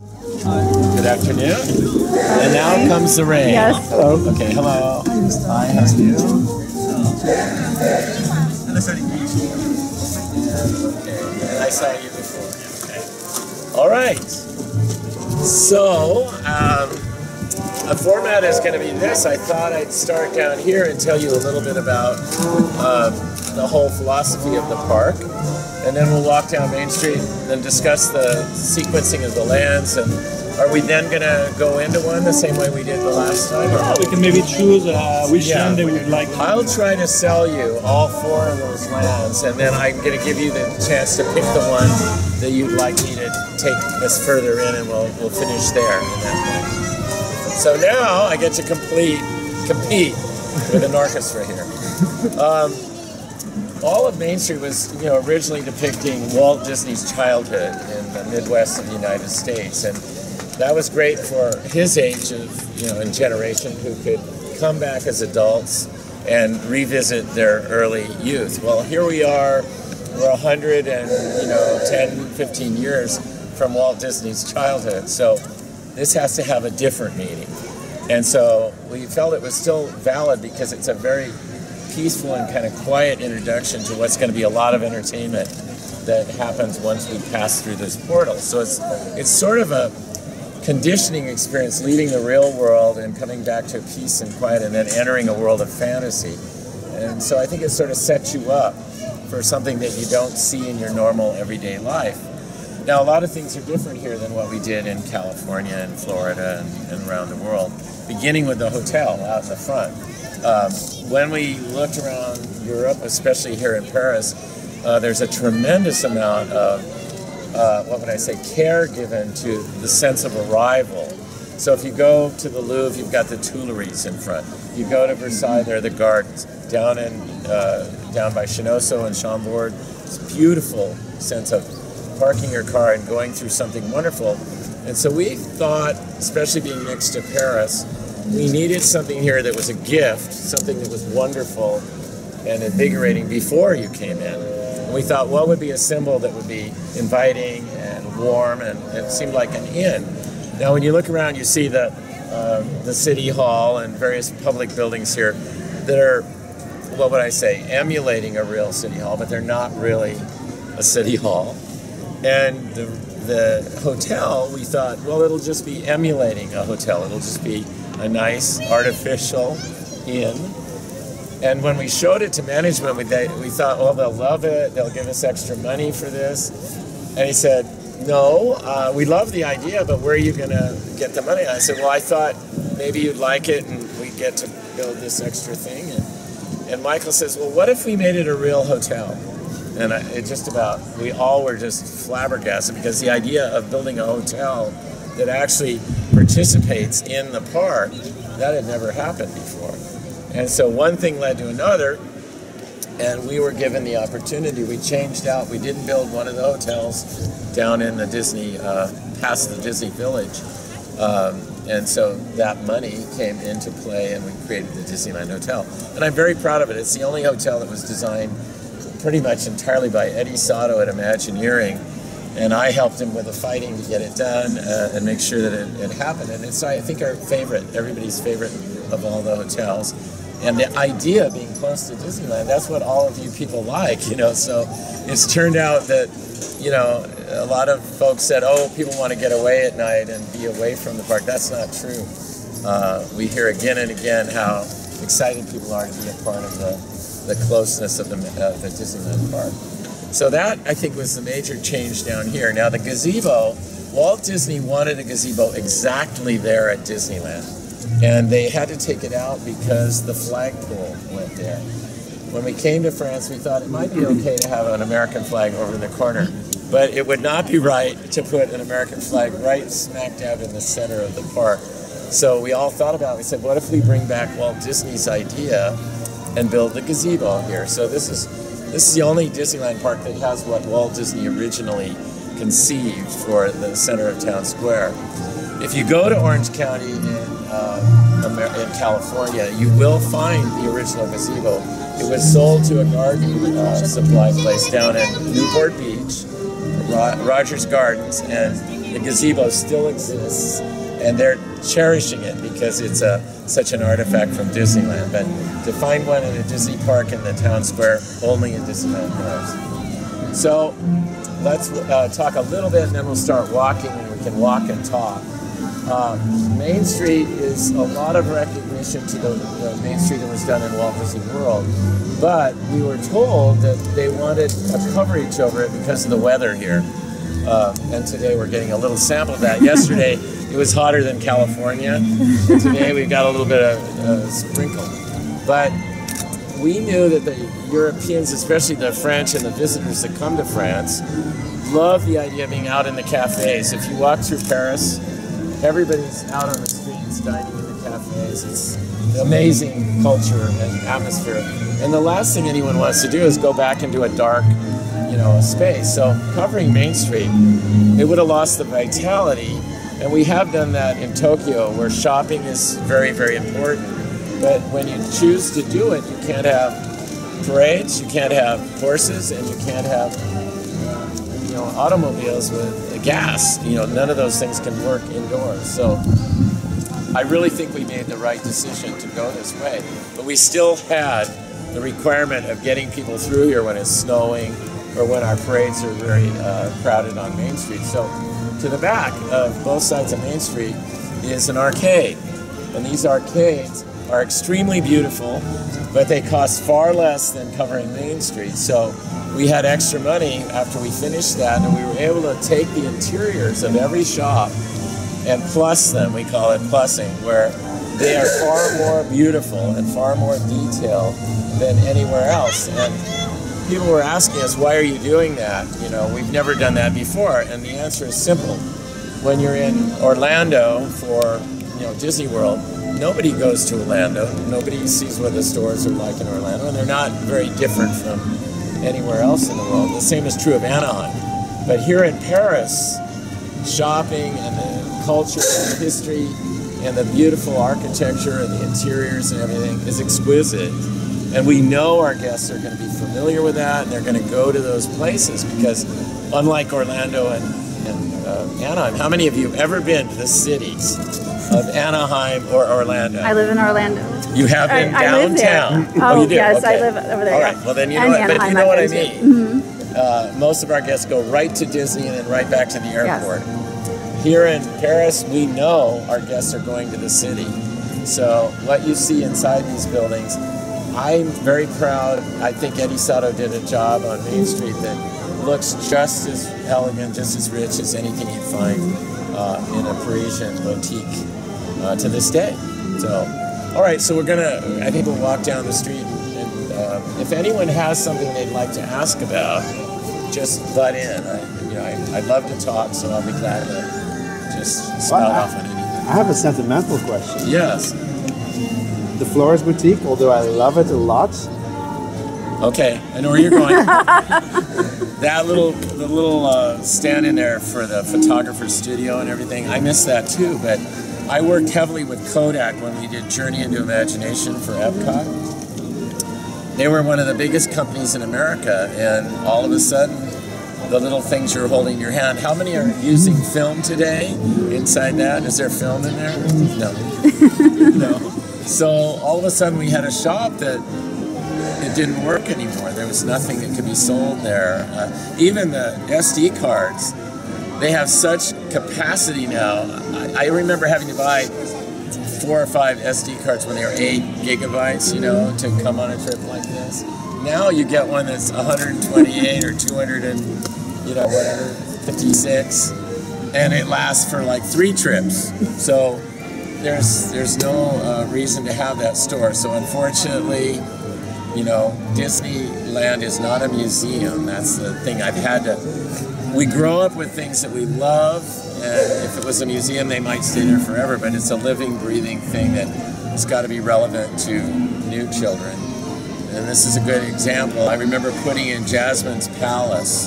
Good afternoon. And now comes the rain. Yes. Hello. Okay, hello. Hi, how are you? Okay, I saw you before. Okay. All right. So, um, the format is going to be this. I thought I'd start down here and tell you a little bit about um, the whole philosophy of the park. And then we'll walk down Main Street and discuss the sequencing of the lands. And are we then going to go into one the same way we did the last time? Or We can maybe choose uh, which Yeah. land they would like. I'll try to sell you all four of those lands, and then I'm going to give you the chance to pick the one that you'd like me to take us further in, and we'll, we'll finish there in that point. So now I get to complete, compete with an orchestra here. Um, all of Main Street was, you know, originally depicting Walt Disney's childhood in the Midwest of the United States, and that was great for his age of, you know, and generation who could come back as adults and revisit their early youth. Well, here we are, we're 100 and, you know, 10, 15 years from Walt Disney's childhood, so this has to have a different meaning. And so we felt it was still valid because it's a very peaceful and kind of quiet introduction to what's going to be a lot of entertainment that happens once we pass through this portal. So it's it's sort of a conditioning experience leaving the real world and coming back to peace and quiet and then entering a world of fantasy. And so I think it sort of sets you up for something that you don't see in your normal everyday life. Now, a lot of things are different here than what we did in California and Florida and, and around the world, beginning with the hotel out in the front. Um, when we looked around Europe, especially here in Paris, uh, there's a tremendous amount of, uh, what would I say, care given to the sense of arrival. So if you go to the Louvre, you've got the Tuileries in front. You go to Versailles, there are the gardens. Down in uh, down by Chenonceau and Chambord, it's beautiful sense of parking your car and going through something wonderful. And so we thought, especially being next to Paris, we needed something here that was a gift, something that was wonderful and invigorating before you came in. And we thought, what would be a symbol that would be inviting and warm, and it seemed like an inn. Now, when you look around, you see the um, the city hall and various public buildings here that are, what would I say, emulating a real city hall, but they're not really a city hall. And the, the hotel, we thought, well, it'll just be emulating a hotel. It'll just be a nice artificial inn. And when we showed it to management, we, they, we thought, well, they'll love it. They'll give us extra money for this. And he said, no, uh, we love the idea, but where are you going to get the money? I said, well, I thought maybe you'd like it and we get to build this extra thing. And, and Michael says, well, what if we made it a real hotel? And I, it just about, we all were just flabbergasted because the idea of building a hotel that actually participates in the park, that had never happened before. And so one thing led to another, and we were given the opportunity. We changed out, we didn't build one of the hotels down in the Disney, uh, past the Disney Village. Um, and so that money came into play and we created the Disneyland Hotel. And I'm very proud of it. It's the only hotel that was designed pretty much entirely by Eddie Sato at Imagineering. And I helped him with the fighting to get it done uh, and make sure that it, it happened. And it's, I think, our favorite, everybody's favorite of all the hotels. And the idea of being close to Disneyland, that's what all of you people like, you know. So it's turned out that, you know, a lot of folks said, oh, people want to get away at night and be away from the park. That's not true. Uh, we hear again and again how excited people are to be a part of the, the closeness of the, uh, the Disneyland park. So that, I think, was the major change down here. Now, the gazebo, Walt Disney wanted a gazebo exactly there at Disneyland. And they had to take it out because the flagpole went there. When we came to France, we thought it might be okay to have an American flag over in the corner, but it would not be right to put an American flag right smack dab in the center of the park. So we all thought about it. We said, what if we bring back Walt Disney's idea and build the gazebo here? So this is this is the only Disneyland park that has what Walt Disney originally conceived for the center of town square. If you go to Orange County in, uh, in California, you will find the original gazebo. It was sold to a garden uh, supply place down in Newport Beach, Ro- Rogers Gardens, and the gazebo still exists, and they're cherishing it because it's a such an artifact from Disneyland. But to find one in a Disney park in the town square, only in Disneyland Paris. So let's uh, talk a little bit, and then we'll start walking, and we can walk and talk. Uh, Main Street is a lot of recognition to the, the, Main Street that was done in Walt Disney World, but we were told that they wanted a coverage over it because of the weather here. Uh, and today we're getting a little sample of that. Yesterday it was hotter than California. today we've got a little bit of uh, sprinkle. But we knew that the Europeans, especially the French and the visitors that come to France, love the idea of being out in the cafes. If you walk through Paris, everybody's out on the streets dining in the cafes. It's amazing culture and atmosphere. And the last thing anyone wants to do is go back into a dark, you know, space. So covering Main Street, it would have lost the vitality. And we have done that in Tokyo, where shopping is very, very important. But when you choose to do it, you can't have parades, you can't have horses, and you can't have you know automobiles with gas. You know, none of those things can work indoors. So I really think we made the right decision to go this way. But we still had the requirement of getting people through here when it's snowing or when our parades are very uh, crowded on Main Street. So to the back of both sides of Main Street is an arcade. And these arcades are extremely beautiful, but they cost far less than covering Main Street. So we had extra money after we finished that, and we were able to take the interiors of every shop and plus them, we call it plussing, where they are far more beautiful and far more detailed than anywhere else. And people were asking us, why are you doing that? You know, we've never done that before. And the answer is simple. When you're in Orlando for, you know, Disney World, nobody goes to Orlando. Nobody sees what the stores are like in Orlando, and they're not very different from anywhere else in the world. The same is true of Anaheim. But here in Paris, shopping and the culture and the history and the beautiful architecture and the interiors and everything is exquisite. And we know our guests are going to be familiar with that and they're going to go to those places because, unlike Orlando and, and uh, Anaheim, how many of you have ever been to the cities of Anaheim or Orlando? I live in Orlando. You have been I, I live downtown. there. Oh, you do? yes, I live over there. All right, Well, then you know what. But you know what I mean. Uh, most of our guests go right to Disney and then right back to the airport. Here in Paris, we know our guests are going to the city. So what you see inside these buildings, I'm very proud. I think Eddie Sato did a job on Main Street that looks just as elegant, just as rich as anything you'd find uh, in a Parisian boutique uh, to this day. So, all right, so we're gonna. I think we'll walk down the street, and uh, if anyone has something they'd like to ask about, just butt in. I, you know, I, I'd love to talk, so I'll be glad to just spout Well, I- off on anything. I have a sentimental question. Yes. The Flores Boutique, although I love it a lot, Okay, I know where you're going. that little, the little uh, stand in there for the photographer's studio and everything. I miss that too. But I worked heavily with Kodak when we did Journey into Imagination for Epcot. They were one of the biggest companies in America, and all of a sudden, the little things you're holding in your hand. How many are using film today? Inside that, is there film in there? No. no. So all of a sudden, we had a shop that it didn't work anymore. There was nothing that could be sold there. Uh, even the SD cards, they have such capacity now. I, I remember having to buy four or five SD cards when they were eight gigabytes, you know, to come on a trip like this. Now you get one that's 128 or 200 and, you know, whatever, 56, and it lasts for like three trips. So there's there's no uh, reason to have that store. So unfortunately, you know, Disneyland is not a museum. That's the thing I've had to. We grow up with things that we love, and if it was a museum, they might stay there forever. But it's a living, breathing thing that has got to be relevant to new children. And this is a good example. I remember putting in Jasmine's Palace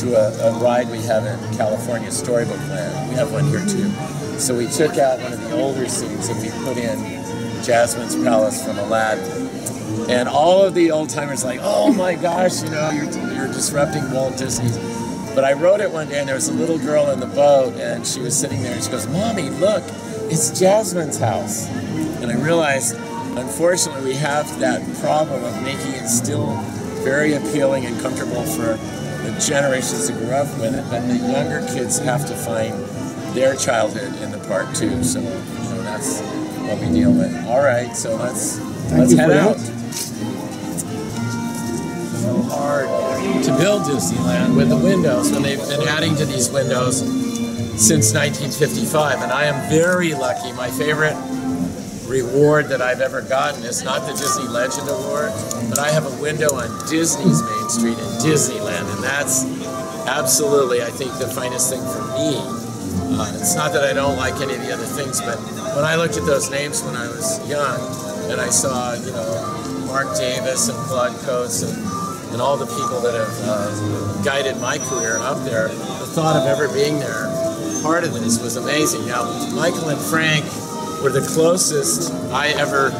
to a, a ride we have in California, Storybook Land. We have one here too. So we took out one of the older scenes and we put in Jasmine's Palace from Aladdin. And all of the old timers like, oh my gosh, you know, you're, you're disrupting Walt Disney's But I wrote it one day, and there was a little girl in the boat, and she was sitting there, and she goes, "Mommy, look, it's Jasmine's house." And I realized, unfortunately, we have that problem of making it still very appealing and comfortable for the generations that grew up with it, but the younger kids have to find their childhood in the park too. So, you know, that's what we deal with. All right, so let's Thank let's head out. So hard to build Disneyland with the windows when they've been adding to these windows since 1955, and I am very lucky. My favorite reward that I've ever gotten is not the Disney Legend Award, but I have a window on Disney's Main Street in Disneyland, and that's absolutely, I think, the finest thing for me. Uh, it's not that I don't like any of the other things, but when I looked at those names when I was young, and I saw, you know, Marc Davis and Claude Coats and, and all the people that have uh, guided my career up there, the thought of ever being there, part of this was amazing. Now, Michael and Frank were the closest I ever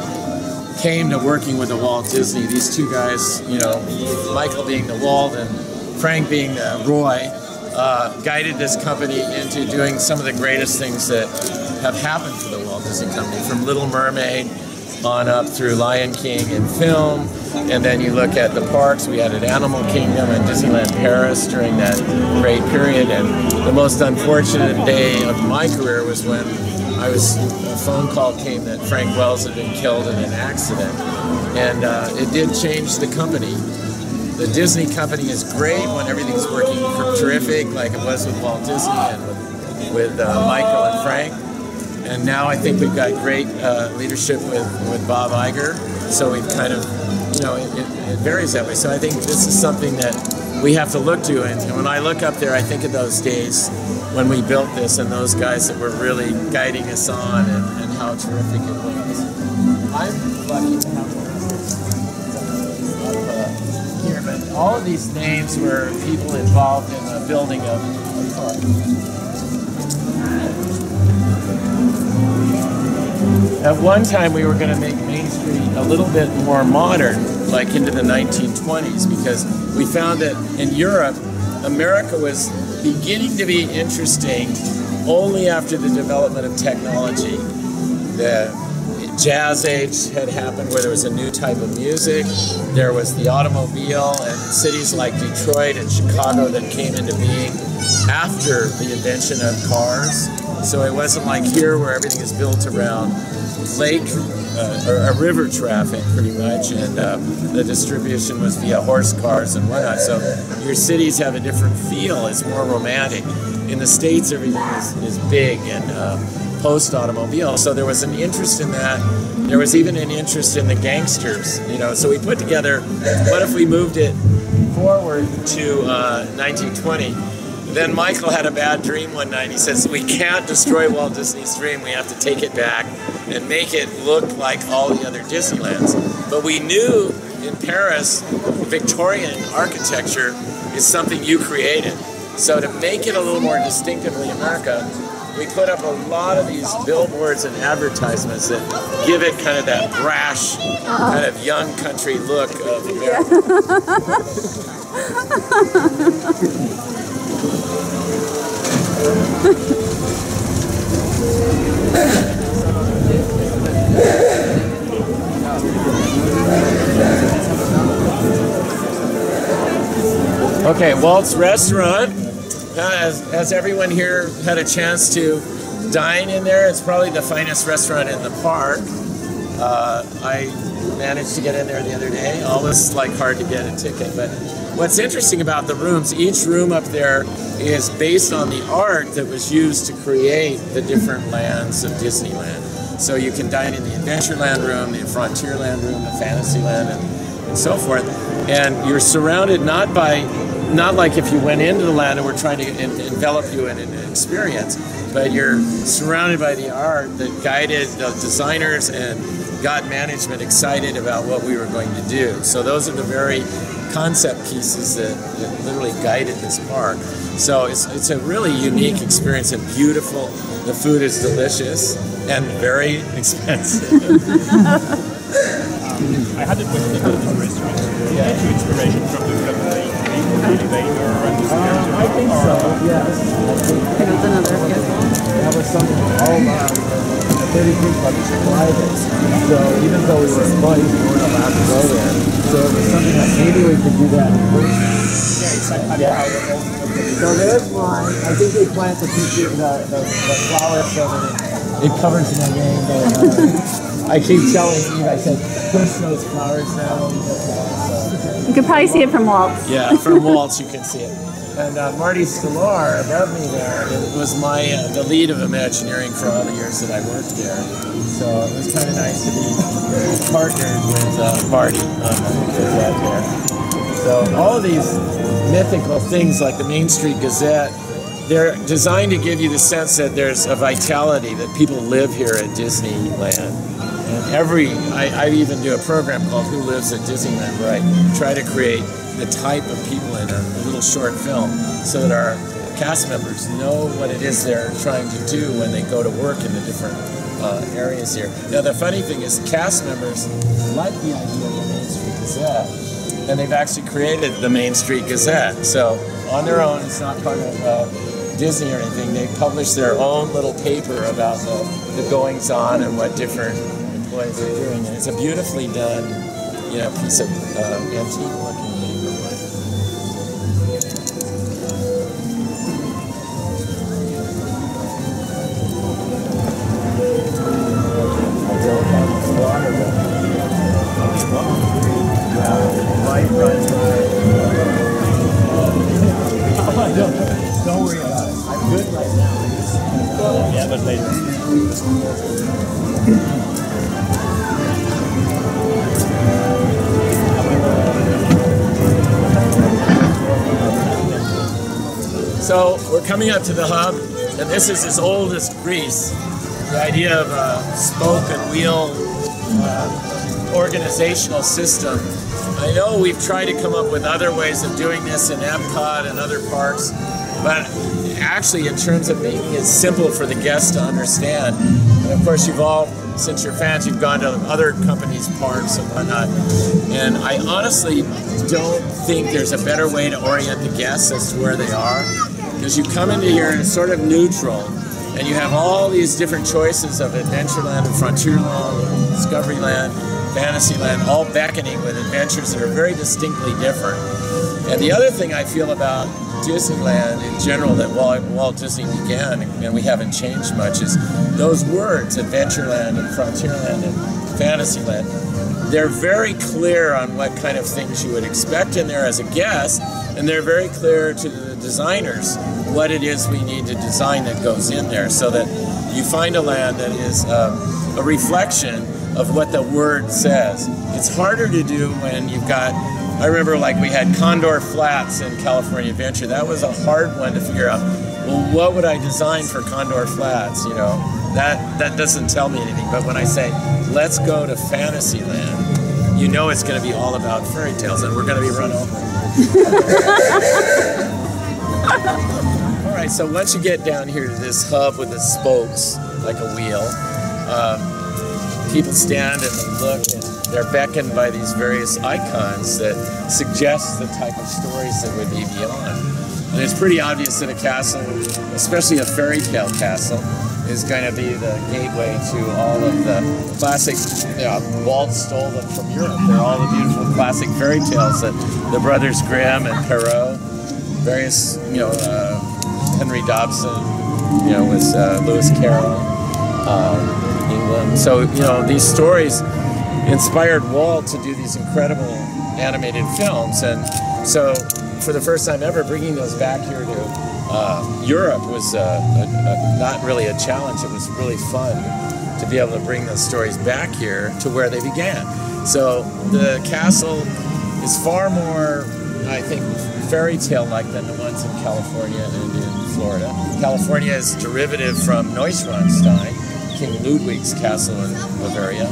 came to working with the Walt Disney. These two guys, you know, Michael being the Walt and Frank being the Roy, uh, guided this company into doing some of the greatest things that have happened to the Walt Disney Company, from Little Mermaid on up through Lion King and film. And then you look at the parks, we had an Animal Kingdom and Disneyland Paris during that great period. And the most unfortunate day of my career was when I was, a phone call came that Frank Wells had been killed in an accident. And uh, it did change the company. The Disney company is great when everything's working terrific, like it was with Walt Disney and with, with uh, Michael and Frank. And now I think we've got great uh, leadership with, with Bob Iger. So we've kind of, you know, it, it, it varies that way. So I think this is something that we have to look to. And, and when I look up there, I think of those days when we built this and those guys that were really guiding us on and, and how terrific it was. I'm lucky to have all of these names were people involved in the building of a park. At one time, we were going to make Main Street a little bit more modern, like into the 1920s, because we found that in Europe, America was beginning to be interesting only after the development of technology. The jazz age had happened where there was a new type of music. There was the automobile and cities like Detroit and Chicago that came into being after the invention of cars. So it wasn't like here where everything is built around lake uh, or a river traffic pretty much and uh, the distribution was via horse cars and whatnot so your cities have a different feel it's more romantic in the states everything is, is big and uh, post automobile so there was an interest in that there was even an interest in the gangsters you know so we put together what if we moved it forward to uh, 1920 then Michael had a bad dream one night. He says, We can't destroy Walt Disney's dream. We have to take it back and make it look like all the other Disneylands. But we knew in Paris, Victorian architecture is something you created. So to make it a little more distinctively America, we put up a lot of these billboards and advertisements that give it kind of that brash, kind of young country look of America. Okay, Walt's Restaurant. Uh, has, has everyone here had a chance to dine in there? It's probably the finest restaurant in the park. Uh, I managed to get in there the other day. Always like hard to get a ticket, but what's interesting about the rooms, each room up there is based on the art that was used to create the different lands of Disneyland. So you can dine in the Adventureland room, the Frontierland room, the Fantasyland, and, and so forth. And you're surrounded not by, not like if you went into the land and were trying to en- envelop you in an experience, but you're surrounded by the art that guided the designers and got management excited about what we were going to do. So those are the very concept pieces that, that literally guided this park. So it's, it's a really unique experience and beautiful. The food is delicious and very expensive. I had a question about this restaurant. Did you get your inspiration from the from the I think so, yes. I think Here's another castle. that was something all uh, the 33 Club is private. So even though we were employees, we weren't allowed to go there. So it was something like maybe we could do that in person. Yeah. So there's one. I think they plant the, picture, the, the, the flowers so that it, it covers the rainbow. I keep telling Eve, I said, push those flowers down. You could probably see it from Walt's. Yeah, from Walt's you can see it. And uh, Marty Sklar above me there it was my uh, the lead of Imagineering for all the years that I worked there. So it was kind of nice to be partnered with uh, Marty on the there. So all of these mythical things like the Main Street Gazette, they're designed to give you the sense that there's a vitality that people live here at Disneyland. Every, I, I even do a program called Who Lives at Disneyland, where I try to create the type of people in a, a little short film so that our cast members know what it is they're trying to do when they go to work in the different uh, areas here. Now, the funny thing is, cast members like the idea of the Main Street Gazette, and they've actually created the Main Street Gazette. So, on their own, it's not part of uh, Disney or anything. They publish their own little paper about the, the goings on and what different employees are doing. And it's a beautifully done, you know, piece of uh, antique looking paper. I So we're coming up to the hub, and this is as old as Greece. The idea of a spoke and wheel uh, organizational system. I know we've tried to come up with other ways of doing this in Epcot and other parks, but actually, in terms of making it simple for the guests to understand, and of course, you've all, since you're fans, you've gone to other companies' parks and whatnot, and I honestly don't think there's a better way to orient the guests as to where they are, because you come into here and it's sort of neutral, and you have all these different choices of Adventureland and Frontierland, and Discoveryland, Fantasyland, all beckoning with adventures that are very distinctly different. And the other thing I feel about Disneyland in general that Walt, Disney began, and we haven't changed much, is those words, Adventureland and Frontierland and Fantasyland, they're very clear on what kind of things you would expect in there as a guest, and they're very clear to the designers what it is we need to design that goes in there so that you find a land that is um, a reflection of what the word says. It's harder to do when you've got I remember like we had Condor Flats in California Adventure. That was a hard one to figure out. Well, what would I design for Condor Flats? You know, that that doesn't tell me anything. But when I say let's go to Fantasyland, you know it's going to be all about fairy tales, and we're going to be run over. all right. So once you get down here to this hub with the spokes like a wheel, um, people stand and they look and they're beckoned by these various icons that suggest the type of stories that would be beyond. And it's pretty obvious that a castle, especially a fairy tale castle, is going to be the gateway to all of the classic. You know, Walt stole them from Europe. They're all the beautiful classic fairy tales that the brothers Grimm and Perrault, various, you know, uh, Henry Dobson, you know, was uh, Lewis Carroll, uh, England. So you know, these stories inspired Walt to do these incredible animated films. And so, for the first time ever, bringing those back here to uh, Europe was uh, a, a, not really a challenge. It was really fun to be able to bring those stories back here to where they began. So, the castle is far more, I think, fairy tale like than the ones in California and in Florida. California is derivative from Neuschwanstein, King Ludwig's castle in Bavaria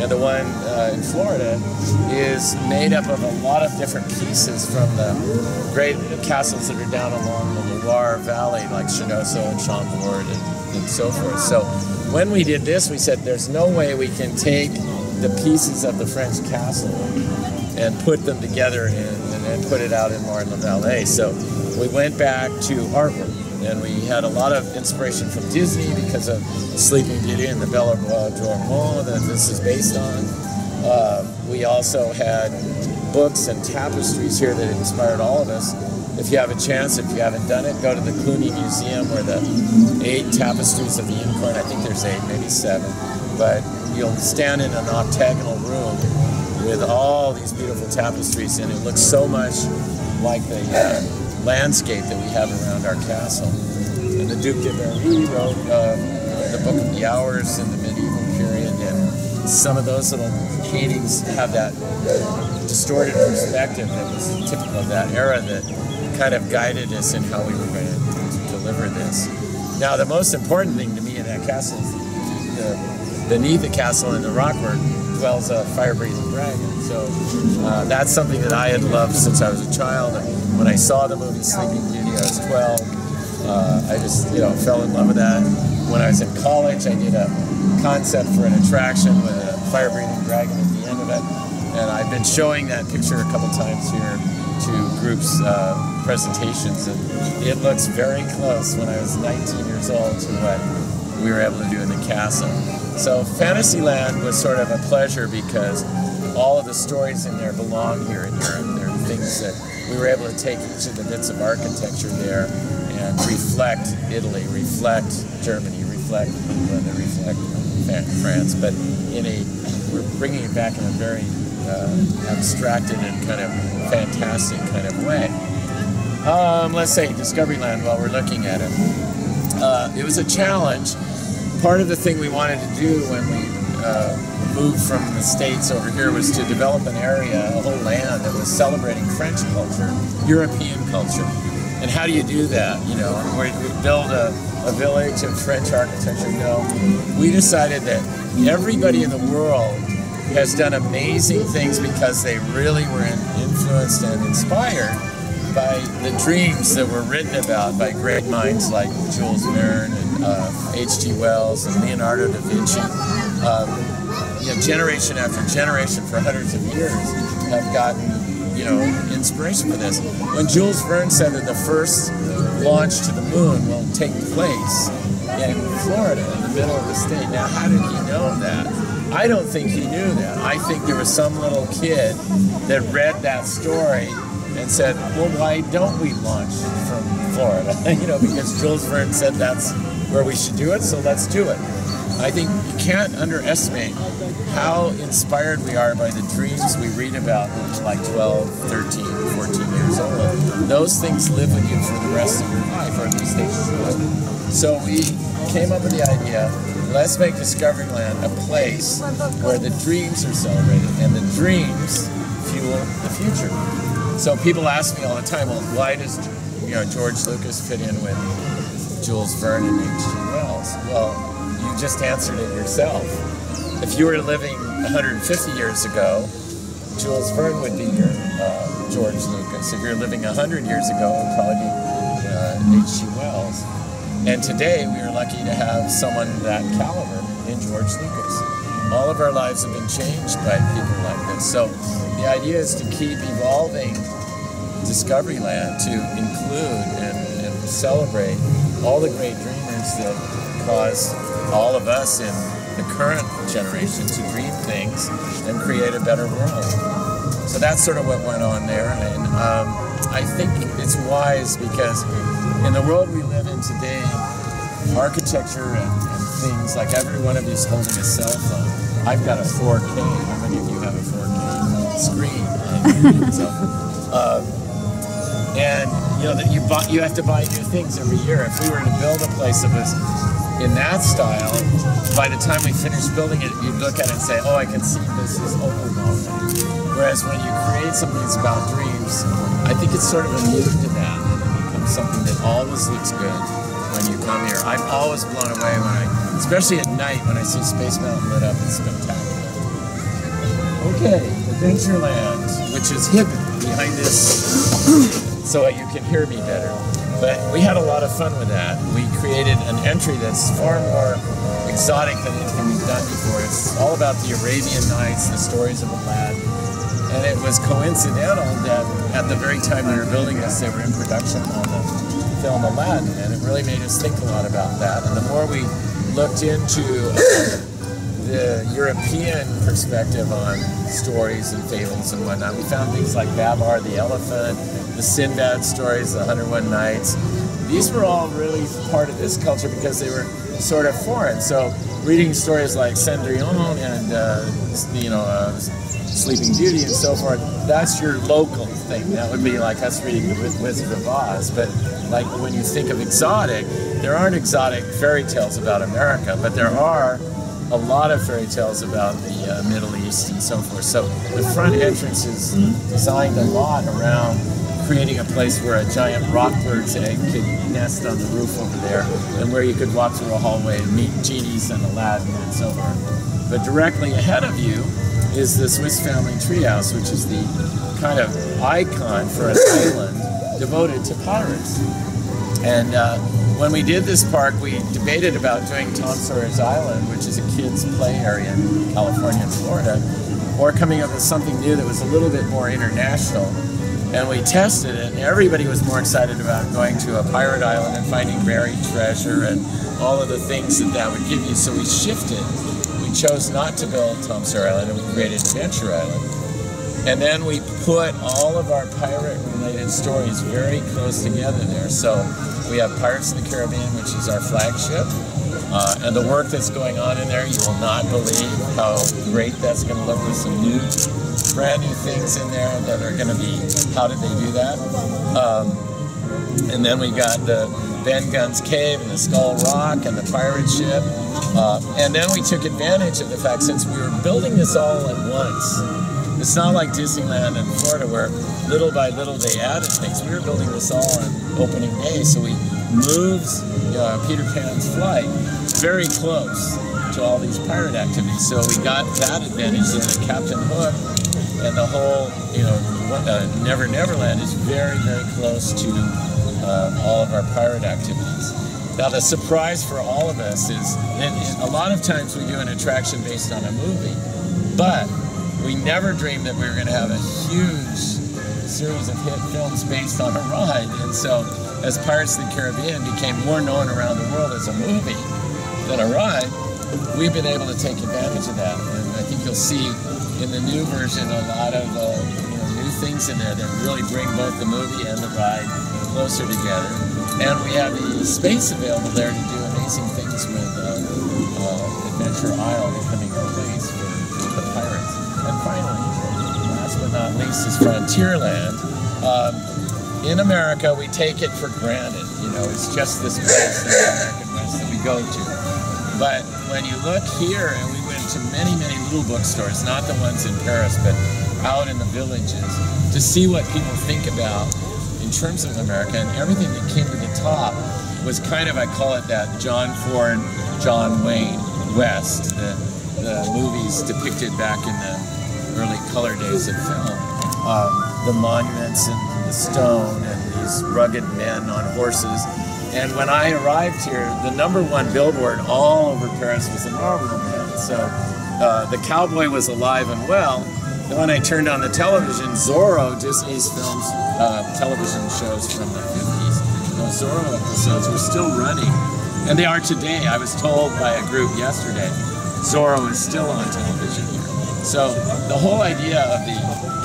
and the one uh, in Florida is made up of a lot of different pieces from the great castles that are down along the Loire Valley, like Chenonceau and Chambord and, and so forth. So when we did this, we said there's no way we can take the pieces of the French castle and put them together and, and put it out in Marne-la-Vallée. So we went back to artwork and we had a lot of inspiration from Disney because of Sleeping Beauty and the Belle Bois Dormant that this is based on. Uh, we also had books and tapestries here that inspired all of us. If you have a chance, if you haven't done it, go to the Cluny Museum where the eight tapestries of the unicorn, I think there's eight, maybe seven, but you'll stand in an octagonal room with all these beautiful tapestries and it looks so much like the uh, landscape that we have around our castle. And the Duke de Berry wrote uh, the Book of the Hours in the medieval period and some of those little paintings have that distorted perspective that was typical of that era that kind of guided us in how we were going to deliver this. Now, the most important thing to me in that castle is the, beneath the castle in the rockwork dwells a fire-breathing dragon. So uh, that's something that I had loved since I was a child. And when I saw the movie Sleeping Beauty, I was 12. Uh, I just, you know, fell in love with that. When I was in college, I did a concept for an attraction with a fire-breathing dragon at the end of it and I've been showing that picture a couple times here to groups uh, presentations, and it looks very close when I was 19 years old to what we were able to do in the castle. So Fantasyland was sort of a pleasure because all of the stories in there belong here in Europe. There are things that we were able to take each of the bits of architecture there and reflect Italy, reflect Germany, reflect England, and reflect France, but in a we're bringing it back in a very uh, abstracted and kind of fantastic kind of way. Um, let's say Discoveryland while we're looking at it. Uh, it was a challenge. Part of the thing we wanted to do when we uh, moved from the States over here was to develop an area, a whole land that was celebrating French culture, European culture. And how do you do that? You know, we build a, a village of French architecture. No, we decided that everybody in the world has done amazing things because they really were influenced and inspired by the dreams that were written about by great minds like Jules Verne and H.G. Uh, Wells and Leonardo da Vinci. Um, you know, generation after generation for hundreds of years have gotten, you know, inspiration for this. When Jules Verne said that the first launch to the moon will take place in Florida, in the middle of the state. Now, how did he know that? I don't think he knew that. I think there was some little kid that read that story and said, well, why don't we launch from Florida? you know, because Jules Verne said that's where we should do it, so let's do it. I think you can't underestimate how inspired we are by the dreams we read about when we're like 12, 13, 14 years old. Those things live with you for the rest of your life, or at least they should. So we came up with the idea let's make Discoveryland a place where the dreams are celebrated and the dreams fuel the future. So people ask me all the time, well, why does you know George Lucas fit in with Jules Verne and H.G. Wells? Well, just answered it yourself. If you were living 150 years ago, Jules Verne would be your uh, George Lucas. If you're living 100 years ago, it would probably be uh, H.G. Wells. And today we are lucky to have someone that caliber in George Lucas. All of our lives have been changed by people like this. So the idea is to keep evolving Discovery Discoveryland to include and, and celebrate all the great dreamers that caused all of us in the current generation to dream things and create a better world. So that's sort of what went on there. And um, I think it's wise because in the world we live in today, architecture and, and, things like every one of you is holding a cell phone. I've got a 4K. How many of you have a 4K screen? so, um, and you know that you buy, you have to buy new things every year. If we were to build a place that was in that style, by the time we finish building it, you'd look at it and say, "Oh, I can see this is already." Whereas when you create something that's about dreams, I think it's sort of immune to that and It becomes something that always looks good when you come here. I'm always blown away when I, especially at night when I see Space Mountain lit up. It's spectacular. Okay, Adventureland, which is hidden behind this so that you can hear me better. But we had a lot of fun with that. We created an entry that's far more exotic than anything we've done before. It's all about the Arabian Nights, the stories of Aladdin, And it was coincidental that at the very time we were building this, they were in production on the film Aladdin, and it really made us think a lot about that. And the more we looked into the European perspective on stories and fables and whatnot, we found things like Babar the elephant, the Sinbad stories, the 101 Nights. These were all really part of this culture because they were sort of foreign. So reading stories like Cendrillon and uh, you know uh, Sleeping Beauty and so forth, that's your local thing. That would be like us reading The Wizard of Oz. But like when you think of exotic, there aren't exotic fairy tales about America, but there are a lot of fairy tales about the uh, Middle East and so forth. So the front entrance is designed a lot around creating a place where a giant rock bird's egg could nest on the roof over there and where you could walk through a hallway and meet genies and Aladdin and so forth. But directly ahead of you is the Swiss Family Treehouse, which is the kind of icon for an island devoted to pirates. And uh, when we did this park, we debated about doing Tom Sawyer's Island, which is a kids' play area in California and Florida, or coming up with something new that was a little bit more international. And we tested it and everybody was more excited about going to a pirate island and finding buried treasure and all of the things that that would give you. So we shifted. We chose not to build Tom Sawyer Island and we created Adventure Island. And then we put all of our pirate related stories very close together there. So we have Pirates of the Caribbean which is our flagship uh, and the work that's going on in there you will not believe how great that's going to look with some new brand new things in there that are going to be, how did they do that? Um, and then we got the Ben Gunn's Cave and the Skull Rock and the pirate ship. Uh, and then we took advantage of the fact since we were building this all at once, it's not like Disneyland in Florida where little by little they added things. We were building this all on opening day, so we moved uh, Peter Pan's flight very close to all these pirate activities. So we got that advantage that Captain Hook and the whole, you know, uh, Never Never Land is very, very close to uh, all of our pirate activities. Now, the surprise for all of us is, and a lot of times we do an attraction based on a movie, but we never dreamed that we were going to have a huge series of hit films based on a ride. And so, as Pirates of the Caribbean became more known around the world as a movie than a ride, we've been able to take advantage of that. And I think you'll see in the new version a lot of uh, you know, new things in there that really bring both the movie and the ride closer together. And we have the space available there to do amazing things with uh, uh, Adventure Isle becoming a place finally, last but not least, is Frontierland. Um, in America, we take it for granted. You know, it's just this place in the American West that we go to. But when you look here, and we went to many, many little bookstores, not the ones in Paris, but out in the villages, to see what people think about in terms of America. And everything that came to the top was kind of, I call it that John Ford, John Wayne West, the, the movies depicted back in the color days of film. Um, the monuments and the stone and these rugged men on horses. And when I arrived here, the number one billboard all over Paris was the Marlboro Man. So uh, the cowboy was alive and well. And when I turned on the television, Zorro, Disney's films, uh, television shows from the 50s, those Zorro episodes were still running. And they are today. I was told by a group yesterday, Zorro is still on television here. So the whole idea of the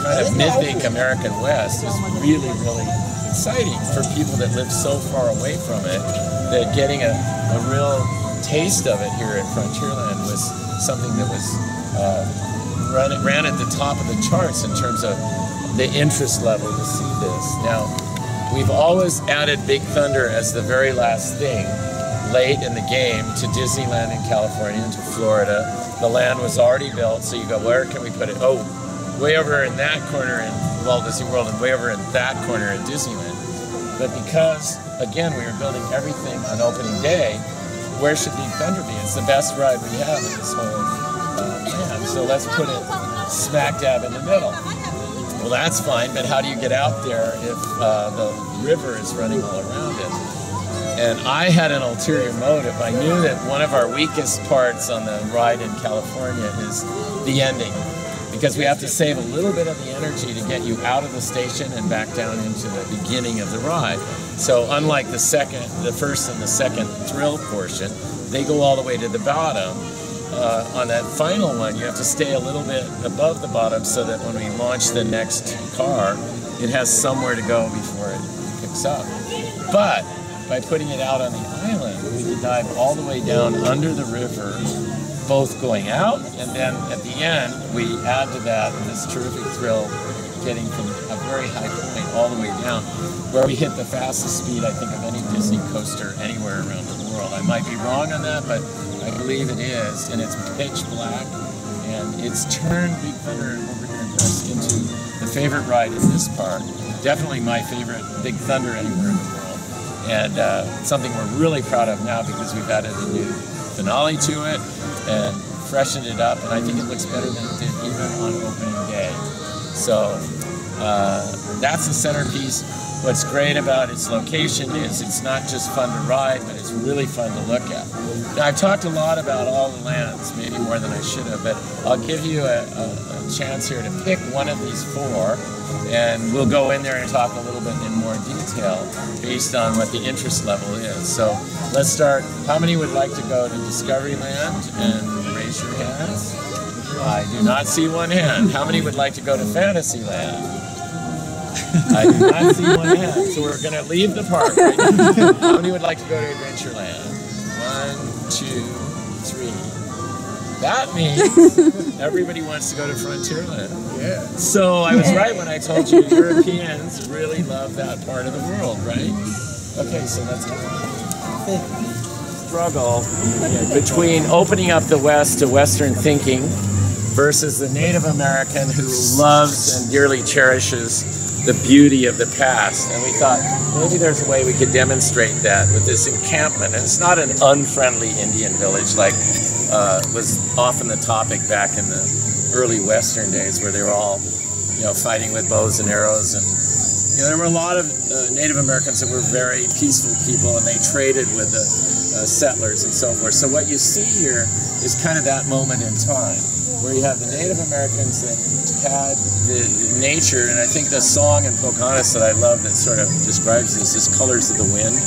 kind of mythic American West is really, really exciting for people that live so far away from it that getting a, a real taste of it here at Frontierland was something that was uh, run, ran at the top of the charts in terms of the interest level to see this. Now, we've always added Big Thunder as the very last thing late in the game to Disneyland in California and to Florida. The land was already built, so you go, where can we put it? Oh, way over in that corner in Walt Disney World and way over in that corner at Disneyland. But because, again, we were building everything on opening day, where should the Thunder be? It's the best ride we have in this whole uh, land. So let's put it smack dab in the middle. Well, that's fine, but how do you get out there if uh, the river is running all around it? And I had an ulterior motive. I knew that one of our weakest parts on the ride in California is the ending because we have to save a little bit of the energy to get you out of the station and back down into the beginning of the ride. So unlike the second, the first and the second thrill portion, they go all the way to the bottom. Uh, on that final one, you have to stay a little bit above the bottom so that when we launch the next car, it has somewhere to go before it picks up. But by putting it out on the island, we can dive all the way down under the river, both going out, and then at the end, we add to that this terrific thrill, getting from a very high point all the way down, where we hit the fastest speed, I think, of any Disney coaster anywhere around the world. I might be wrong on that, but I believe it is, and it's pitch black, and it's turned Big Thunder over here into the favorite ride in this park. Definitely my favorite Big Thunder anywhere in the world, and uh, something we're really proud of now because we've added a new finale to it and freshened it up, and I think it looks better than it did even on opening day. So uh, that's the centerpiece. What's great about its location is it's not just fun to ride, but it's really fun to look at. Now, I've talked a lot about all the lands, maybe more than I should have, but I'll give you a, a, a chance here to pick one of these four, and we'll go in there and talk a little bit in more detail based on what the interest level is. So let's start. How many would like to go to Discoveryland and raise your hands? I do not see one hand. How many would like to go to Fantasyland? I do not see one hand. So we're going to leave the park. Right now. How many would like to go to Adventureland? One, two, three. That means everybody wants to go to Frontierland. Yeah. So I was right when I told you Europeans really love that part of the world, right? Okay, so let's go. Struggle between opening up the West to Western thinking versus the Native American who loves and dearly cherishes the beauty of the past. And we thought maybe there's a way we could demonstrate that with this encampment. And it's not an unfriendly Indian village like uh, was often the topic back in the early Western days where they were all, you know, fighting with bows and arrows. And, you know, there were a lot of uh, Native Americans that were very peaceful people and they traded with the uh, settlers and so forth. So what you see here is kind of that moment in time where you have the Native Americans that had the nature, and I think the song in Pocahontas that I love that sort of describes this is Colors of the Wind,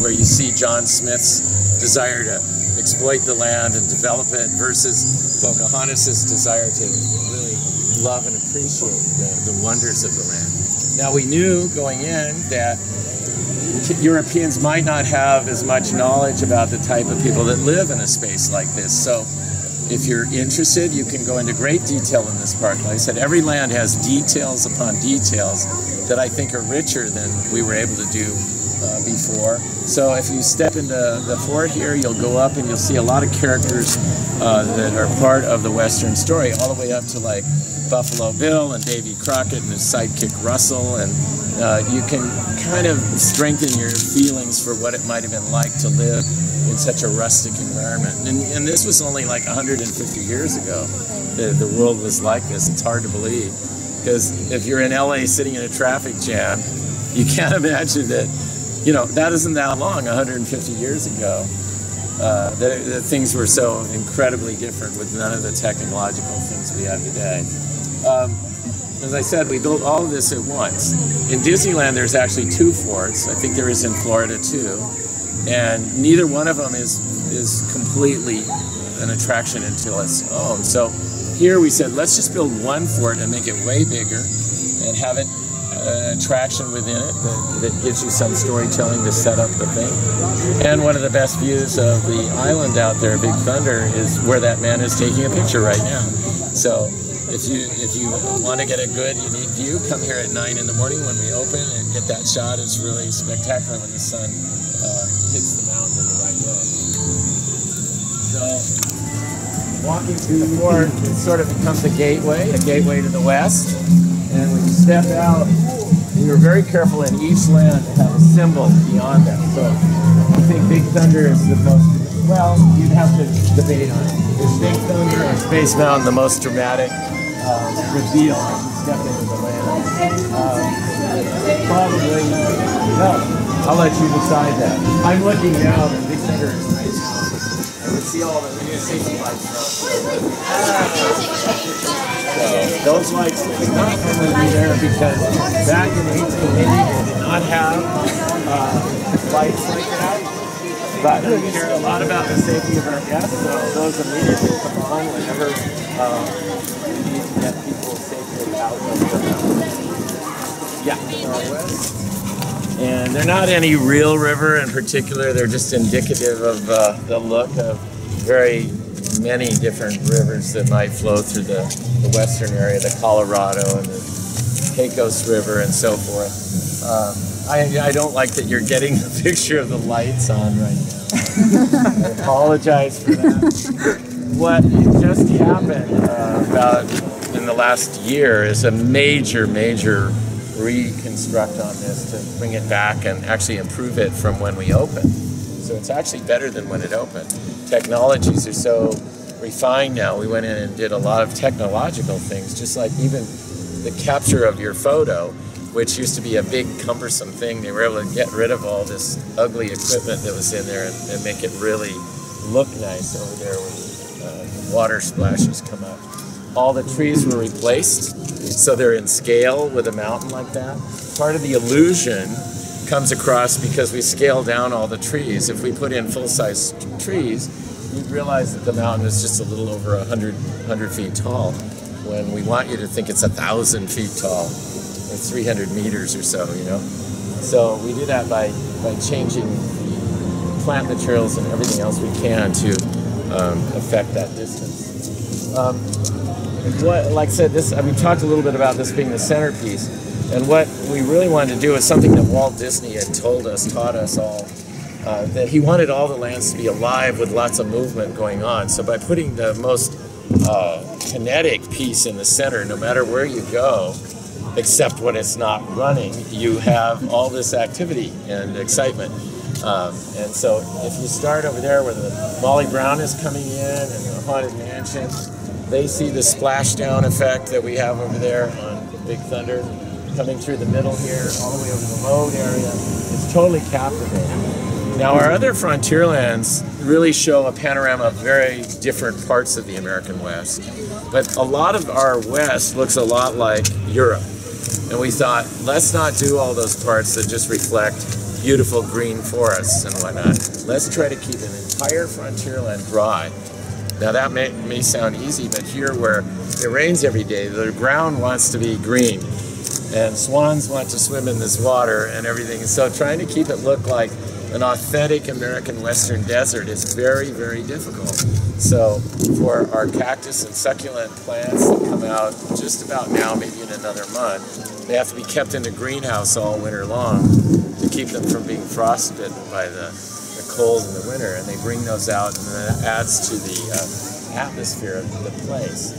where you see John Smith's desire to exploit the land and develop it versus Pocahontas' desire to really love and appreciate the, the wonders of the land. Now we knew going in that Europeans might not have as much knowledge about the type of people that live in a space like this. So if you're interested, you can go into great detail in this park. Like I said, every land has details upon details that I think are richer than we were able to do uh, before. So if you step into the fort here, you'll go up and you'll see a lot of characters uh, that are part of the Western story, all the way up to like Buffalo Bill and Davy Crockett and his sidekick Russell, and uh, you can kind of strengthen your feelings for what it might have been like to live in such a rustic environment. And, and this was only like 150 years ago that the world was like this. It's hard to believe because if you're in LA sitting in a traffic jam, you can't imagine that, you know, that isn't that long, 150 years ago. Uh, that, that things were so incredibly different with none of the technological things we have today. Um, as I said, we built all of this at once. In Disneyland, there's actually two forts. I think there is in Florida too, and neither one of them is is completely an attraction until its own. So here we said, let's just build one fort and make it way bigger, and have it an attraction within it that, that gives you some storytelling to set up the thing. And one of the best views of the island out there, Big Thunder, is where that man is taking a picture right now. So if you if you want to get a good unique view, come here at nine in the morning when we open and get that shot. It's really spectacular when the sun uh, hits the mountain in the right way. So walking through the fort, it sort of becomes a gateway, a gateway to the west. And when you step out, we were very careful in each land to have a symbol beyond that. So I think Big Thunder is the most well, you'd have to debate on it. Is Big Thunder or Space Mountain the most dramatic um, reveal as you step into the land? Um, probably no. I'll let you decide that. I'm looking now, and Big Thunder is nice. I can see all the new safety lights. So Those lights could not only be there because back in 1880 they did not have uh, lights like that. But we care a lot about the safety of our guests, so those immediately come on whenever uh, we need to get people safely out of the. Yeah. And they're not any real river in particular, they're just indicative of uh, the look of very many different rivers that might flow through the, the western area, the Colorado and the Pecos River and so forth. Um, I, I don't like that you're getting the picture of the lights on right now. I apologize for that. What just happened uh, about in the last year is a major, major reconstruct on this to bring it back and actually improve it from when we opened. So it's actually better than when it opened. Technologies are so refined now. We went in and did a lot of technological things, just like even the capture of your photo which used to be a big cumbersome thing. They were able to get rid of all this ugly equipment that was in there and, and make it really look nice over there when uh, water splashes come up. All the trees were replaced, so they're in scale with a mountain like that. Part of the illusion comes across because we scale down all the trees. If we put in full-size trees, you'd realize that the mountain is just a little over 100, 100 feet tall when we want you to think it's a thousand feet tall. 300 meters or so, you know. So we do that by, by changing plant materials and everything else we can to um, affect that distance. Um, what, like I said, this I we talked a little bit about this being the centerpiece, and what we really wanted to do is something that Walt Disney had told us, taught us all, uh, that he wanted all the lands to be alive with lots of movement going on. So by putting the most uh, kinetic piece in the center, no matter where you go, except when it's not running, you have all this activity and excitement. Um, and so if you start over there where the Molly Brown is coming in and the Haunted Mansion, they see the splashdown effect that we have over there on Big Thunder coming through the middle here, all the way over the load area. It's totally captivating. Now our other frontier lands really show a panorama of very different parts of the American West. But a lot of our West looks a lot like Europe. And we thought, let's not do all those parts that just reflect beautiful green forests and whatnot. Let's try to keep an entire frontierland dry. Now that may, may sound easy, but here where it rains every day, the ground wants to be green. And swans want to swim in this water and everything. So trying to keep it look like an authentic American Western desert is very, very difficult. So for our cactus and succulent plants that come out just about now, maybe in another month, they have to be kept in the greenhouse all winter long to keep them from being frostbitten by the, the cold in the winter. And they bring those out and that adds to the uh, atmosphere of the place.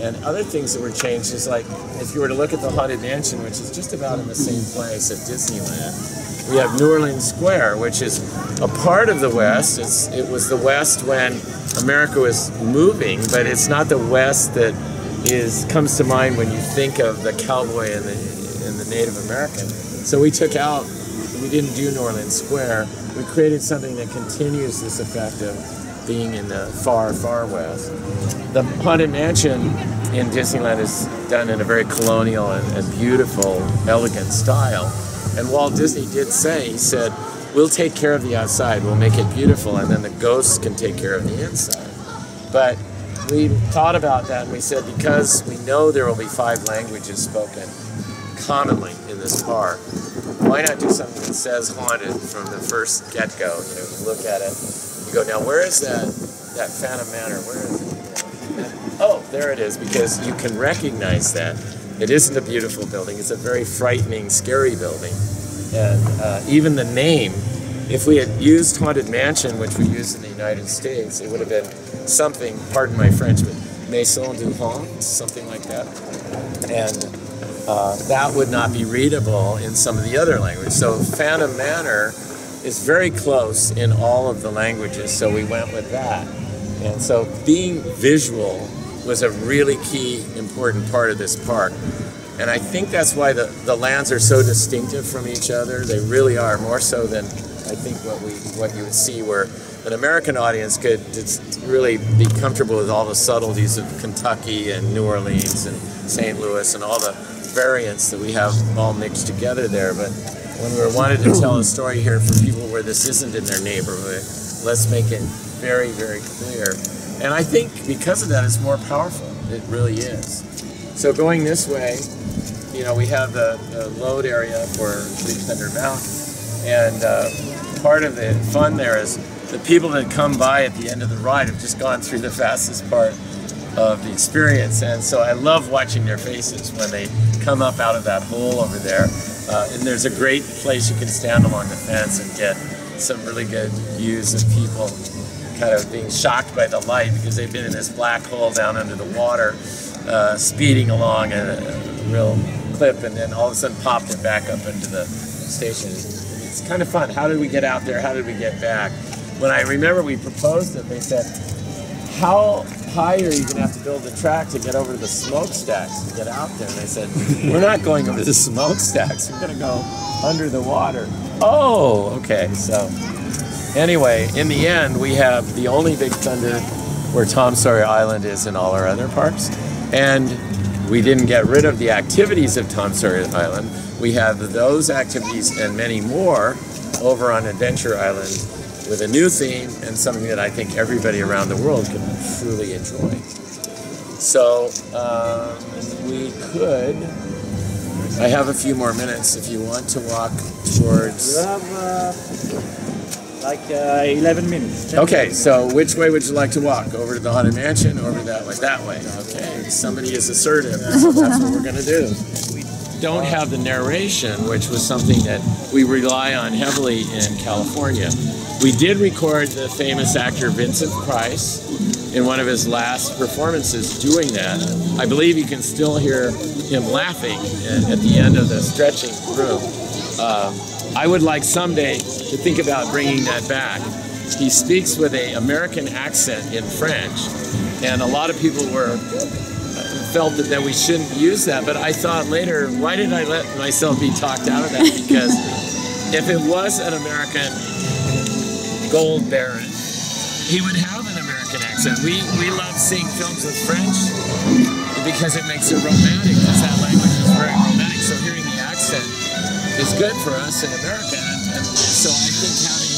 And other things that were changed is like, if you were to look at the Haunted Mansion, which is just about in the same place at Disneyland, we have New Orleans Square, which is a part of the West. It's, it was the West when America was moving, but it's not the West that is comes to mind when you think of the cowboy and the, and the Native American. So we took out, we didn't do New Orleans Square. We created something that continues this effect of being in the far, far West. The Haunted Mansion in Disneyland is done in a very colonial and, and beautiful, elegant style. And Walt Disney did say, he said, we'll take care of the outside, we'll make it beautiful, and then the ghosts can take care of the inside. But we thought about that and we said, because we know there will be five languages spoken commonly in this park, why not do something that says haunted from the first get-go? You know, you look at it, you go, now where is that, that Phantom Manor? Where is it? oh, there it is, because you can recognize that. It isn't a beautiful building. It's a very frightening, scary building. And uh, even the name, if we had used Haunted Mansion, which we use in the United States, it would have been something, pardon my French, but Maison du Haunt, something like that. And uh, that would not be readable in some of the other languages. So Phantom Manor is very close in all of the languages, so we went with that. And so being visual was a really key, important part of this park. And I think that's why the, the lands are so distinctive from each other. They really are, more so than I think what we what you would see where an American audience could really be comfortable with all the subtleties of Kentucky and New Orleans and St. Louis and all the variants that we have all mixed together there. But when we wanted to tell a story here for people where this isn't in their neighborhood, let's make it very, very clear. And I think because of that, it's more powerful. It really is. So going this way, you know, we have the, the load area for Big Thunder Mountain. And uh, part of the fun there is the people that come by at the end of the ride have just gone through the fastest part of the experience. And so I love watching their faces when they come up out of that hole over there. Uh, and there's a great place you can stand along the fence and get some really good views of people kind of being shocked by the light because they've been in this black hole down under the water, uh, speeding along at a, a real clip, and then all of a sudden popped it back up into the station. It's kind of fun. How did we get out there? How did we get back? When I remember we proposed it, they said, how high are you going to have to build the track to get over to the smokestacks to get out there? And I said, we're not going over the smokestacks. We're going to go under the water. Oh, okay. So anyway, in the end, we have the only Big Thunder where Tom Sawyer Island is in all our other parks. And we didn't get rid of the activities of Tom Sawyer Island. We have those activities and many more over on Adventure Island with a new theme and something that I think everybody around the world can truly enjoy. So um, we could. I have a few more minutes if you want to walk towards. Like uh, 11 minutes. 10 Okay, so which way would you like to walk? Over to the Haunted Mansion, over that way? That way. Okay, somebody is assertive, that's what we're going to do. We don't have the narration, which was something that we rely on heavily in California. We did record the famous actor Vincent Price in one of his last performances doing that. I believe you can still hear him laughing at at the end of the stretching room. Um, I would like someday to think about bringing that back. He speaks with a American accent in French, and a lot of people were uh, felt that, that we shouldn't use that. But I thought later, why did I let myself be talked out of that? Because if it was an American gold baron, he would have an American accent. We we love seeing films with French because it makes it romantic. Because that language is very romantic. So hearing is good for us in America. And, so I think having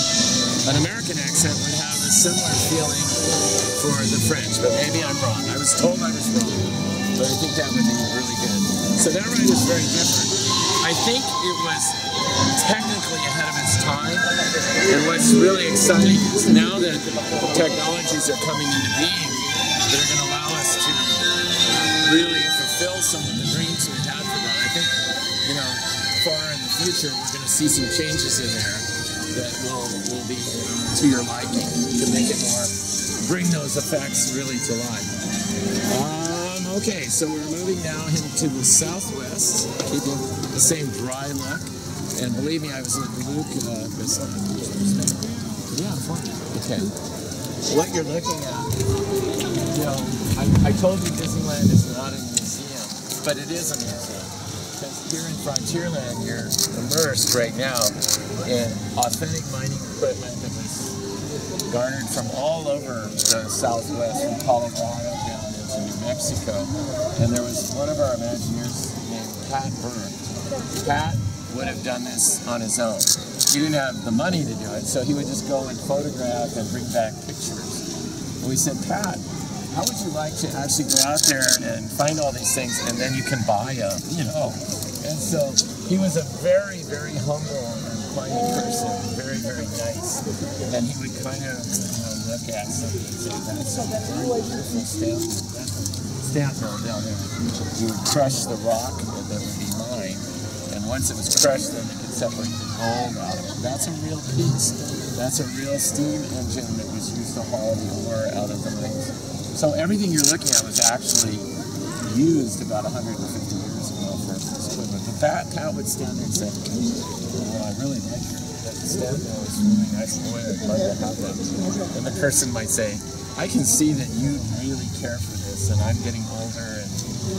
an American accent would have a similar feeling for the French. But maybe I'm wrong. I was told I was wrong, but I think that would be really good. So that ride is very different. I think it was technically ahead of its time. And what's really exciting is now that technologies are coming into being that are going to allow us to really fulfill some of the future, we're going to see some changes in there that will, will be to your liking to make it more, bring those effects really to life. Um, okay, so we're moving now into the southwest, keeping the same dry look. And believe me, I was with Luke uh, this Yeah, fine. Okay. What you're looking at, you know, I, I told you Disneyland is not a museum, but it is a museum. Here in Frontierland, you're immersed right now in authentic mining equipment that was garnered from all over the southwest, from Colorado down into New Mexico. And there was one of our Imagineers named Pat Burke. Pat would have done this on his own. He didn't have the money to do it, so he would just go and photograph and bring back pictures. And we said, Pat, how would you like to actually go out there and find all these things and then you can buy them, you know? And so he was a very, very humble and quiet person, very, very nice. And he would kind of, you know, look at something and say, that's a very beautiful stamp. Stamp mill down there. You would crush the rock and that would be mine. And once it was crushed, then they could separate the gold out of it. That's a real piece. That's a real steam engine that was used to haul the ore out of the mines. So everything you're looking at was actually used about 150 years ago for Pat would stand there and say, well, I really like your that stamp mill is really nice. Boy, I'd love to have. And the person might say, I can see that you really care for this, and I'm getting older, and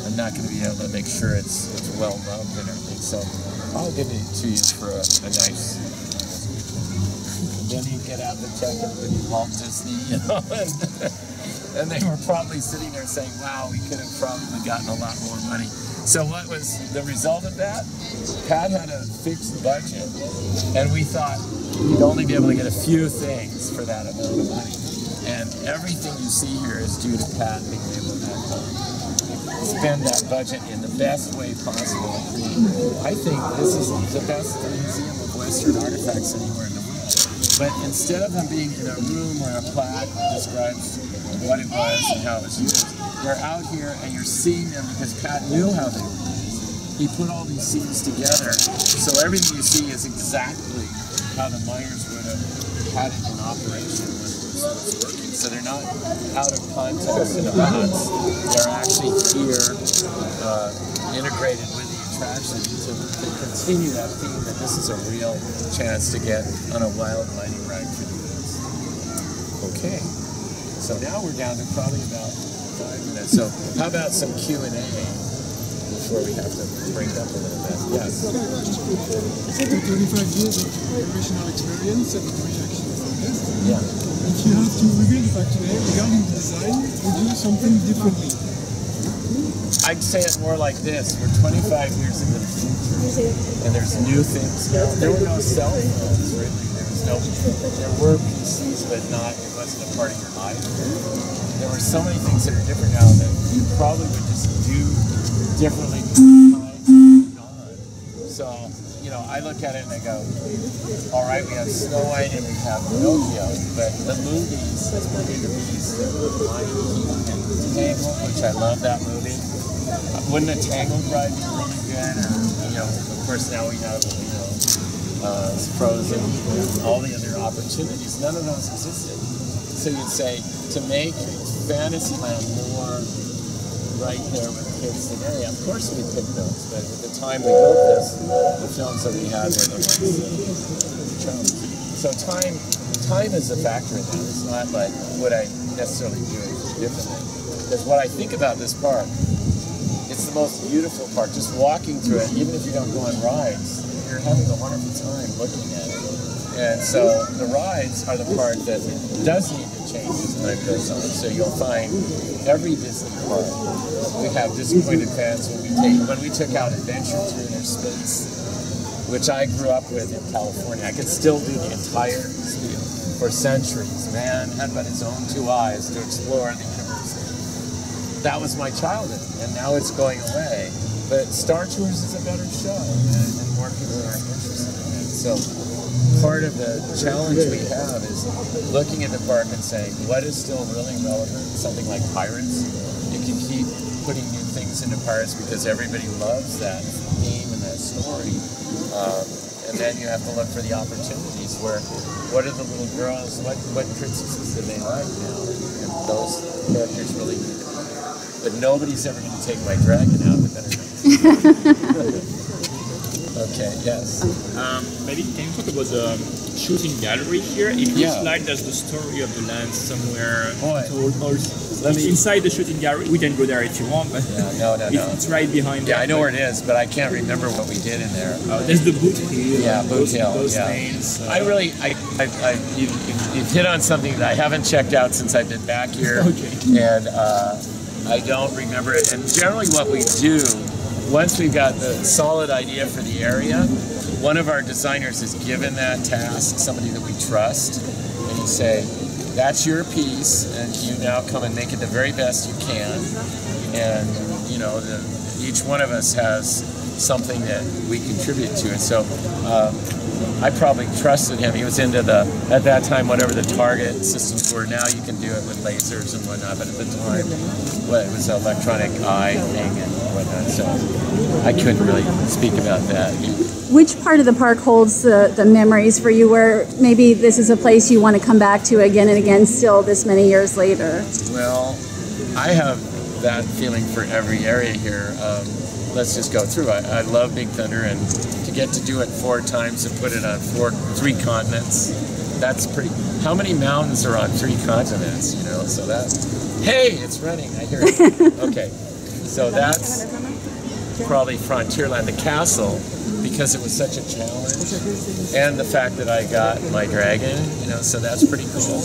I'm not going to be able to make sure it's, it's well loved and everything. So I'll give it to you for a, a nice then he'd get out the check and put Walt Disney, you know, and, and they were probably sitting there saying, wow, we could have probably gotten a lot more money. So what was the result of that? Pat had a fixed budget, and we thought we'd only be able to get a few things for that amount of money. And everything you see here is due to Pat being able to uh, spend that budget in the best way possible. I think this is the best museum of Western artifacts anywhere in the world. But instead of them being in a room or a plaque that describes what it was and how it was used, they're out here and you're seeing them because Pat knew how they were used. He put all these scenes together, so everything you see is exactly how the miners would have had it in operation when it was, was working. So they're not out of context in a box. They're actually here, uh, integrated with the attraction continue that theme that this is a real chance to get on a wild mining ride for the woods. Okay, so now we're down to probably about five minutes. So how about some Q and A before we have to break up a little bit? Yes. After 25 years of operational experience and reaction from this, Yeah. if you have to reveal the fact today regarding the design, would you do something differently? I'd say it more like this: We're 25 years into the future, and there's new things. Now, there were no cell phones, really. There was no. There were PCs, but not. It wasn't a part of your life. There were so many things that are different now that you probably would just do differently. So, you know, I look at it and I go, all right, we have Snow White and we have Pinocchio, but the movies, the and the Lion King, and which I love that movie. Wouldn't a Tangled ride be really good? You know, of course now we have, you know, uh, Frozen, all the other opportunities. None of those existed. So you'd say to make Fantasyland more right there with kids today, of course we picked those, but at the time we built this, the films that we had were the ones that we chose. So time, time is a factor in that. It's not like would I necessarily do it differently. Because what I think about this park, most beautiful park. Just walking through it, even if you don't go on rides, you're having a wonderful time looking at it. And so the rides are the part that does need to change as time goes on. So you'll find every Disney park, we have disappointed fans when we take when we took out Adventure to Inner Space, which I grew up with in California. I could still do the entire spiel for centuries. Man had but its own two eyes to explore the. That was my childhood, and now it's going away. But Star Tours is a better show, and, and more people are interested in it. So part of the challenge we have is looking at the park and saying, what is still really relevant? Something like Pirates. You can keep putting new things into Pirates because everybody loves that theme and that story. Um, and then you have to look for the opportunities where, what are the little girls, what, what princesses do they like now? And those characters really need to. But nobody's ever going to take my dragon out, but better. Okay, yes. Um, maybe can you talk about the shooting gallery here? It looks Yeah. like there's the story of the land somewhere Boy. told. Or me- inside the shooting gallery. We can go there if you want, but Yeah, no, no, no. it's right behind. Yeah, I know where it is, but I can't remember what we did in there. Uh, there's the boot hill. Yeah, Boot those, Hill, Those yeah. names. uh, I really, I, I, I you, you- you've hit on something that I haven't checked out since I've been back here, Okay. and uh, I don't remember it. And generally, what we do once we've got the solid idea for the area, one of our designers is given that task, somebody that we trust, and you say, "That's your piece, and you now come and make it the very best you can." And you know, the, each one of us has something that we contribute to it. So. Um, I probably trusted him. He was into the, at that time, whatever the target systems were. Now you can do it with lasers and whatnot, but at the time, well, it was an electronic eye thing and whatnot. So I couldn't really speak about that. Which part of the park holds the, the memories for you where maybe this is a place you want to come back to again and again still this many years later? Well, I have that feeling for every area here. Um, let's just go through. I, I love Big Thunder, and get to do it four times and put it on four, three continents, that's pretty. How many mountains are on three continents? You know, so that. Hey, it's running. I hear it. Okay, so that's probably Frontierland. The castle, because it was such a challenge, and the fact that I got my dragon, you know, so that's pretty cool.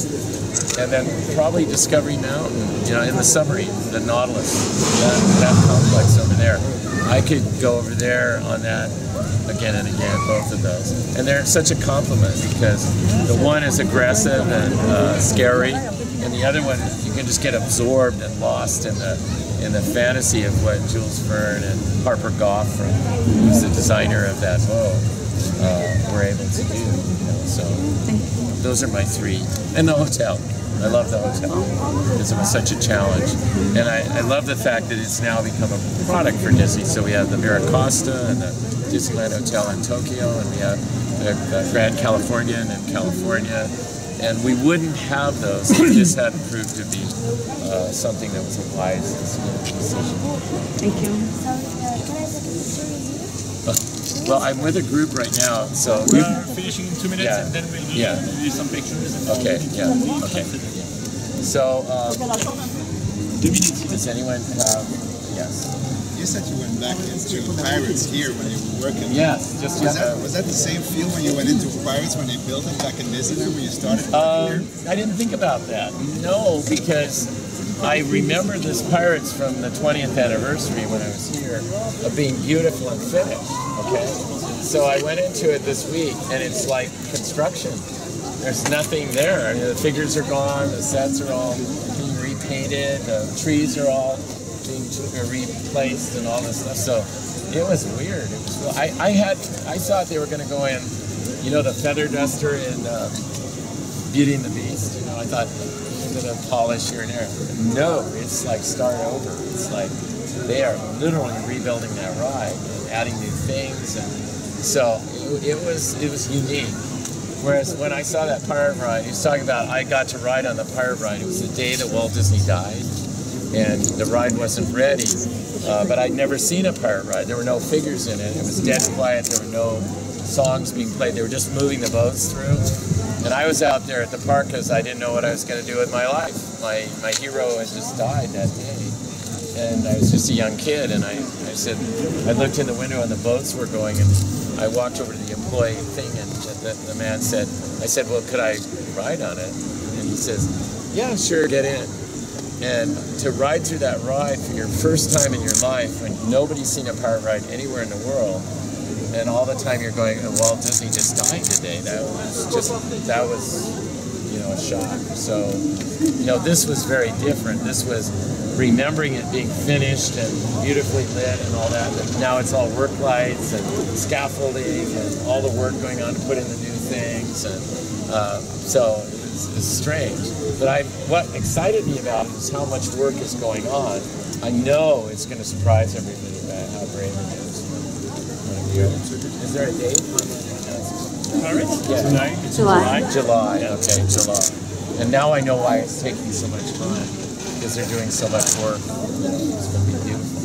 And then probably Discovery Mountain, you know, in the submarine, the Nautilus, that, that complex over there. I could go over there on that again and again, both of those. And they're such a complement because the one is aggressive and uh, scary, and the other one you can just get absorbed and lost in the in the fantasy of what Jules Verne and Harper Goff, from, who's the designer of that boat, uh, were able to do. So those are my three, and the hotel. I love the hotel because it was such a challenge, and I, I love the fact that it's now become a product for Disney. So we have the Miracosta and the Disneyland Hotel in Tokyo, and we have the, the Grand Californian in California, and we wouldn't have those if this hadn't proved to be uh, something that was a wise decision. Thank you. Well, I'm with a group right now, so We you, are finishing in two minutes Yeah. and then we'll do, Yeah. some pictures. and Okay, yeah, okay. so um, does anyone have? Yes. You said you went back into Pirates here when you were working. Yes. Just Was yeah, that, was that the same feel when you went into Pirates when they built it back in Disneyland when you started Um? I didn't think about that. No, because I remember this Pirates from the 20th anniversary when I was here of being beautiful and finished. Okay, so I went into it this week, and it's like construction. There's nothing there. I mean, the figures are gone. The sets are all being repainted. The trees are all replaced and all this stuff. So it was weird. It was. I, I had. I thought they were going to go in. You know, the feather duster in. Um, Beauty and the Beast. You know, I thought a bit of polish here and there. No, it's like start over. It's like they are literally rebuilding that ride and adding new things, and so it, it was it was unique. Whereas when I saw that pirate ride, he was talking about I got to ride on the pirate ride. It was the day that Walt Disney died, and the ride wasn't ready. Uh, but I'd never seen a pirate ride. There were no figures in it. It was dead quiet. There were no songs being played. They were just moving the boats through. And I was out there at the park because I didn't know what I was going to do with my life. My my hero had just died that day, and I was just a young kid. And I, I said, I looked in the window and the boats were going, and I walked over to the employee thing, and the, the man said, I said, well, could I ride on it? And he says, yeah, sure, get in. And to ride through that ride for your first time in your life, when nobody's seen a pirate ride anywhere in the world, and all the time you're going, "Oh, Walt Disney just died today. That was just that was, you know, a shock. So, you know, this was very different. This was remembering it being finished and beautifully lit and all that. Now it's all work lights and scaffolding and all the work going on to put in the new things. And uh, so it's, it's strange. But I, what excited me about it is how much work is going on. I know it's going to surprise everybody about how brave it is. Is there a date? Pirates? Yeah. July. July. July, okay, July. And now I know why it's taking so much time, because they're doing so much work. It's going to be beautiful.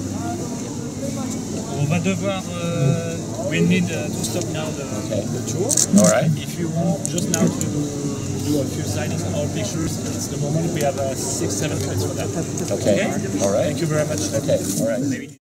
On va devoir. Uh, we need uh, to stop now the, Okay. the tour. All right. If you want just now to do a few sightings and all pictures, it's the moment we have uh, six, seven minutes for that. Okay. All right. Thank you very much. Okay. All right. Maybe-